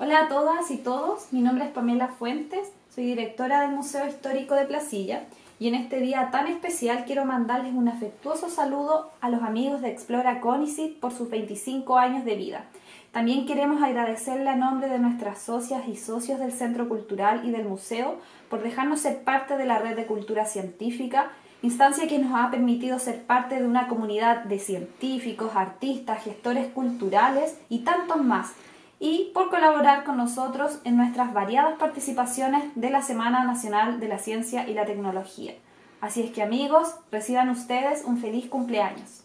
Hola a todas y todos, mi nombre es Pamela Fuentes, soy directora del Museo Histórico de Placilla y en este día tan especial quiero mandarles un afectuoso saludo a los amigos de Explora Conicet por sus 25 años de vida. También queremos agradecerle a nombre de nuestras socias y socios del Centro Cultural y del Museo por dejarnos ser parte de la red de cultura científica, instancia que nos ha permitido ser parte de una comunidad de científicos, artistas, gestores culturales y tantos más, y por colaborar con nosotros en nuestras variadas participaciones de la Semana Nacional de la Ciencia y la Tecnología. Así es que amigos, reciban ustedes un feliz cumpleaños.